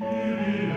Spirit.